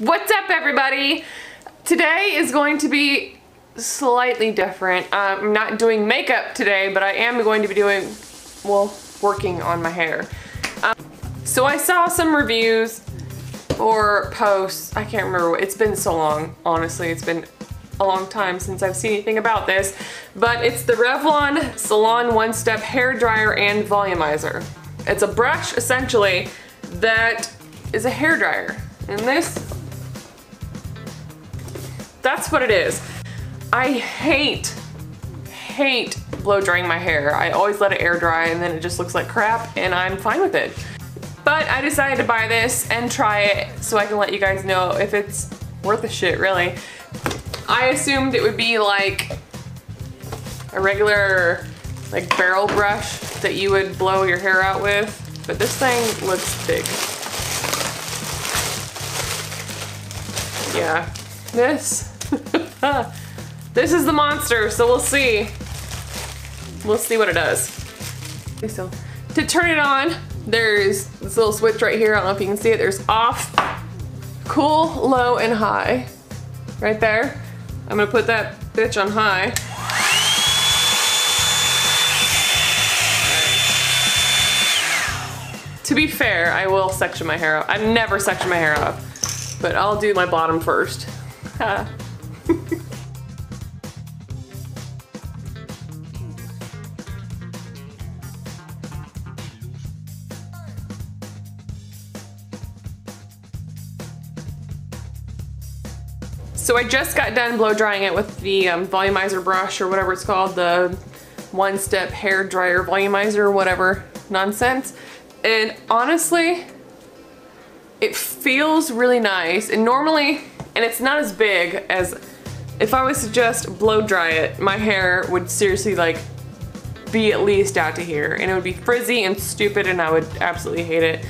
What's up everybody? Today is going to be slightly different. Um, I'm not doing makeup today, but I am going to be doing, well, working on my hair. Um, so I saw some reviews or posts, I can't remember, it's been so long, honestly, it's been a long time since I've seen anything about this, but it's the Revlon Salon One Step Hair Dryer and Volumizer. It's a brush, essentially, that is a hair dryer. And this that's what it is. I hate, hate blow drying my hair. I always let it air dry and then it just looks like crap and I'm fine with it. But I decided to buy this and try it so I can let you guys know if it's worth the shit, really. I assumed it would be like a regular like barrel brush that you would blow your hair out with, but this thing looks big. Yeah, this this is the monster, so we'll see. We'll see what it does. So, to turn it on, there's this little switch right here. I don't know if you can see it. There's off, cool, low, and high. Right there. I'm gonna put that bitch on high. To be fair, I will section my hair off. I've never sectioned my hair off, but I'll do my bottom first. So I just got done blow drying it with the um, volumizer brush or whatever it's called, the one step hair dryer volumizer or whatever nonsense. And honestly, it feels really nice. And normally, and it's not as big as if I was to just blow dry it, my hair would seriously like be at least out to here and it would be frizzy and stupid and I would absolutely hate it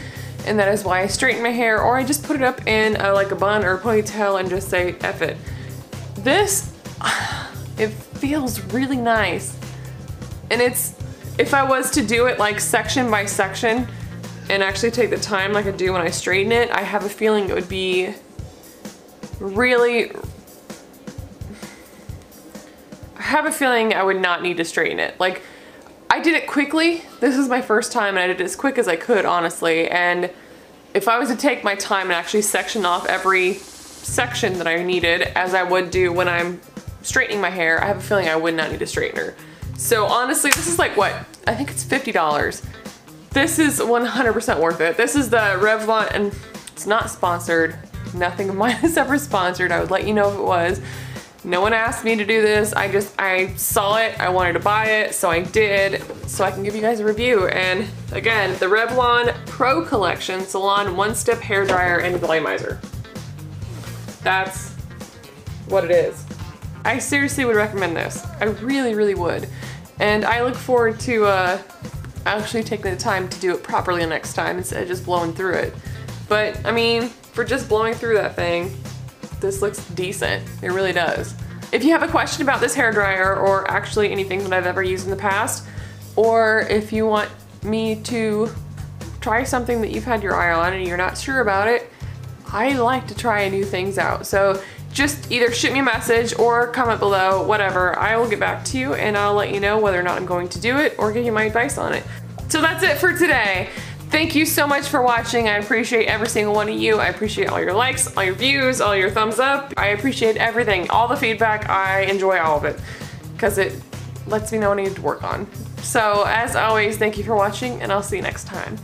and that is why I straighten my hair or I just put it up in a, like a bun or a ponytail and just say F it. This, it feels really nice. And it's, if I was to do it like section by section and actually take the time like I do when I straighten it, I have a feeling it would be really, have a feeling I would not need to straighten it. Like I did it quickly. This is my first time and I did it as quick as I could, honestly. And if I was to take my time and actually section off every section that I needed, as I would do when I'm straightening my hair, I have a feeling I would not need a straightener. So honestly, this is like what? I think it's $50. This is 100% worth it. This is the Revlon, and it's not sponsored. Nothing of mine is ever sponsored. I would let you know if it was. No one asked me to do this. I just, I saw it, I wanted to buy it, so I did, so I can give you guys a review. And again, the Revlon Pro Collection Salon One Step Hair Dryer and Volumizer. That's what it is. I seriously would recommend this. I really, really would. And I look forward to uh, actually taking the time to do it properly next time instead of just blowing through it. But, I mean, for just blowing through that thing, this looks decent. It really does. If you have a question about this hair dryer or actually anything that I've ever used in the past, or if you want me to try something that you've had your eye on and you're not sure about it, I like to try new things out. So just either shoot me a message or comment below, whatever. I will get back to you and I'll let you know whether or not I'm going to do it or give you my advice on it. So that's it for today. Thank you so much for watching. I appreciate every single one of you. I appreciate all your likes, all your views, all your thumbs up. I appreciate everything, all the feedback. I enjoy all of it because it lets me know what I need to work on. So as always, thank you for watching and I'll see you next time.